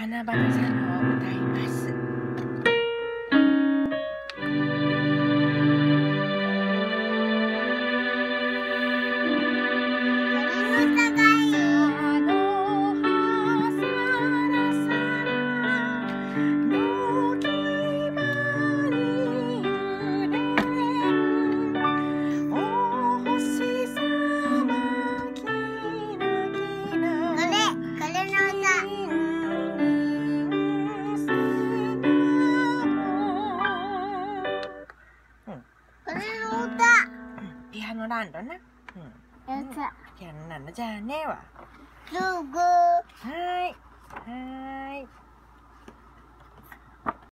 花花さんを歌います。ピアノランドな。うん。ピアノ